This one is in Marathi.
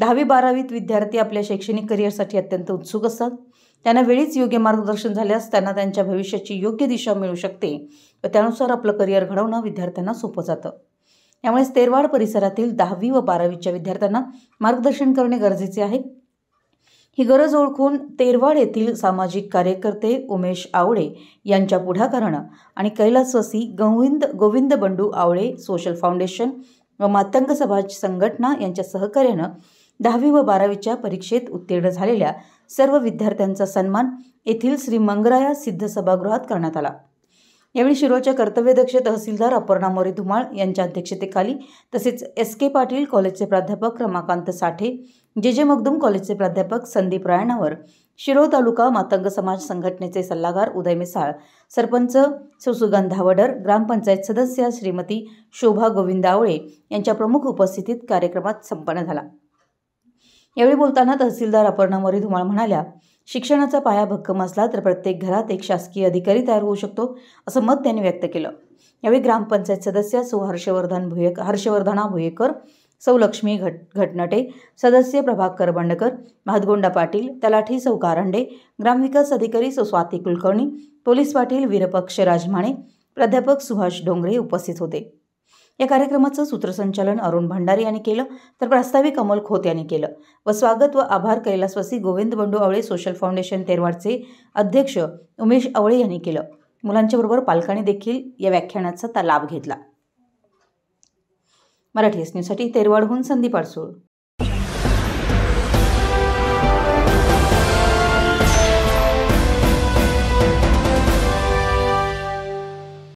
दहावी बारावीत विद्यार्थी आपल्या शैक्षणिक करिअरसाठी अत्यंत उत्सुक असतात. त्यांना वेळीच योग्य मार्गदर्शन झाल्यास त्यांना त्यांच्या भविष्याची योग्य दिशा मिळू शकते व त्यानुसार आपलं करिअर घडवणं विद्यार्थ्यांना सोपं जातं. यामुळेच तेरवाड परिसरातील दहावी व बारावीच्या विद्यार्थ्यांना मार्गदर्शन करणे गरजेचे आहे. ही गरज ओळखून तेरवाड येथील सामाजिक कार्यकर्ते उमेश आवळे यांच्या पुढाकारानं आणि कैलासवासी गोविंद गोविंद बंडू आवळे सोशल फाउंडेशन व मातंग समाज संघटना यांच्या सहकार्यानं दहावी व बारावीच्या परीक्षेत उत्तीर्ण झालेल्या सर्व विद्यार्थ्यांचा सन्मान येथील श्री मंगराया सिद्ध सभागृहात करण्यात आला. यावेळी शिरोळच्या कर्तव्यदक्ष तहसीलदार अपर्णा मोरे धुमाळ यांच्या अध्यक्षतेखाली तसेच एस के पाटील कॉलेजचे प्राध्यापक रमाकांत साठे जे जे मगदुम कॉलेजचे प्राध्यापक संदीप रायणावर शिरोळ तालुका मातंग समाज संघटनेचे सल्लागार उदय मिसाळ सरपंच सुसुगंध धावडर ग्रामपंचायत सदस्य श्रीमती शोभा गोविंद आवळे यांच्या प्रमुख उपस्थितीत कार्यक्रमात संपन्न झाला. यावेळी बोलताना तहसीलदार अपर्णा मोरे धुमाळ म्हणाल्या शिक्षणाचा पाया भक्कम असला तर प्रत्येक घरात एक शासकीय अधिकारी तयार होऊ शकतो असं मत त्यांनी व्यक्त केलं. यावेळी ग्रामपंचायत सदस्य सौ. हर्षवर्धन भुये हर्षवर्धना भुयेकर सौ. लक्ष्मी घट घटनटे सदस्य प्रभाकर बंडकर महादगोंडा पाटील तलाठी सौ. कारंडे ग्रामविकास अधिकारी सौ. स्वाती कुलकर्णी पोलीस पाटील वीरपक्ष राजमाणे प्राध्यापक सुभाष डोंगरे उपस्थित होते. या कार्यक्रमाचं सूत्रसंचालन अरुण भंडारी यांनी केलं तर प्रास्ताविक अमोल खोत यांनी केलं. व स्वागत व आभार कैलासवासी गोविंद बंडू आवळे सोशल फाउंडेशन तेरवाडचे अध्यक्ष उमेश आवळे यांनी केलं. मुलांच्याबरोबर पालकांनी देखील या व्याख्यानाचा लाभ घेतला. मराठी एस न्यूजसाठी तेरवाडहून संदीप अडसूळ